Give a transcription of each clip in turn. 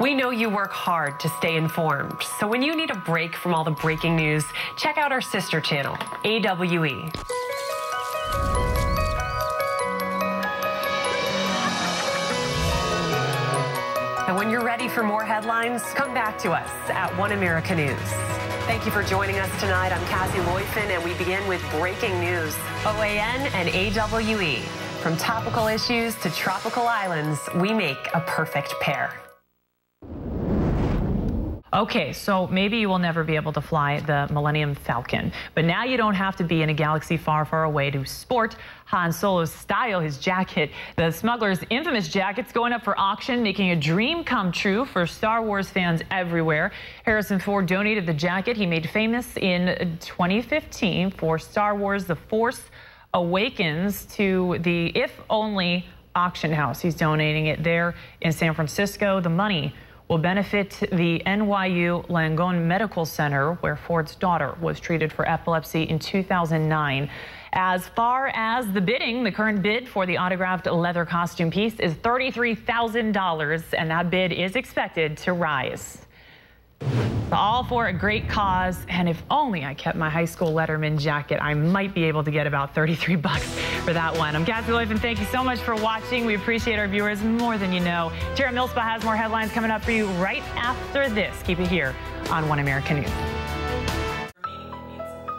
We know you work hard to stay informed, so when you need a break from all the breaking news, check out our sister channel, AWE. And when you're ready for more headlines, come back to us at One America News. Thank you for joining us tonight. I'm Cassie Leuffen, and we begin with breaking news. OAN and AWE. From topical issues to tropical islands, we make a perfect pair. Okay, so maybe you will never be able to fly the Millennium Falcon, but now you don't have to be in a galaxy far, far away to sport Han Solo's style, his jacket. The smuggler's infamous jacket's going up for auction, making a dream come true for Star Wars fans everywhere. Harrison Ford donated the jacket he made famous in 2015 for Star Wars The Force Awakens to the If Only auction house. He's donating it there in San Francisco. The money will benefit the NYU Langone Medical Center, where Ford's daughter was treated for epilepsy in 2009. As far as the bidding, the current bid for the autographed leather costume piece is $33,000, and that bid is expected to rise. All for a great cause, and if only I kept my high school Letterman jacket, I might be able to get about 33 bucks for that one. I'm Cassie Leuffen, and thank you so much for watching. We appreciate our viewers more than you know. Tara Millspa has more headlines coming up for you right after this. Keep it here on One American News.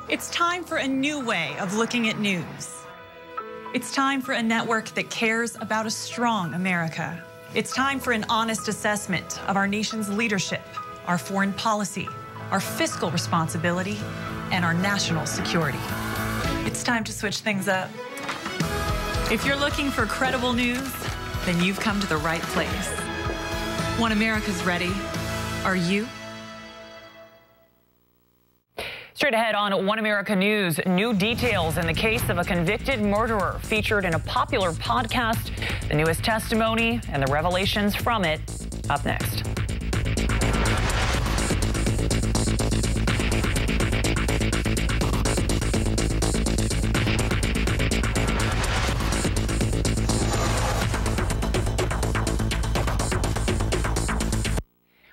It's time for a new way of looking at news. It's time for a network that cares about a strong America. It's time for an honest assessment of our nation's leadership our foreign policy, our fiscal responsibility, and our national security. It's time to switch things up. If you're looking for credible news, then you've come to the right place. One America's ready. Are you? Straight ahead on One America News, new details in the case of a convicted murderer featured in a popular podcast, the newest testimony and the revelations from it up next.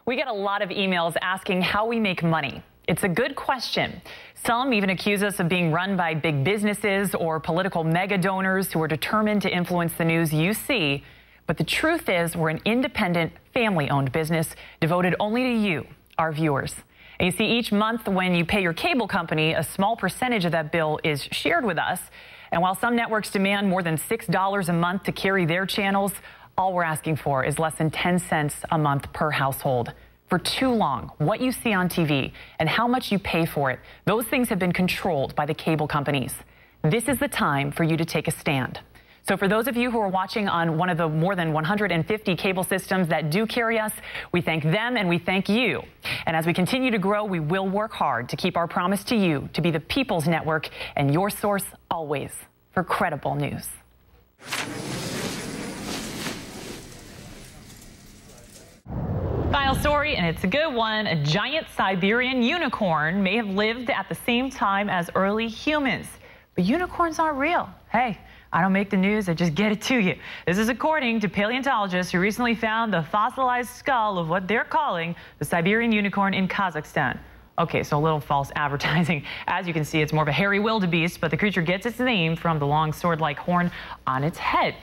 We get a lot of emails asking how we make money. It's a good question. Some even accuse us of being run by big businesses or political mega donors who are determined to influence the news you see. But the truth is, we're an independent, family owned business devoted only to you, our viewers. And you see, each month when you pay your cable company, a small percentage of that bill is shared with us. And while some networks demand more than $6 a month to carry their channels, all we're asking for is less than 10 cents a month per household. For too long, what you see on TV and how much you pay for it, those things have been controlled by the cable companies. This is the time for you to take a stand. So for those of you who are watching on one of the more than 150 cable systems that do carry us, we thank them and we thank you. And as we continue to grow, we will work hard to keep our promise to you to be the people's network and your source always for credible news. Final story, and it's a good one. A giant Siberian unicorn may have lived at the same time as early humans. But unicorns aren't real. Hey, I don't make the news, I just get it to you. This is according to paleontologists who recently found the fossilized skull of what they're calling the Siberian unicorn in Kazakhstan. Okay, so a little false advertising. As you can see, it's more of a hairy wildebeest, but the creature gets its name from the long sword-like horn on its head.